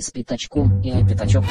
с пятачком и пятачок.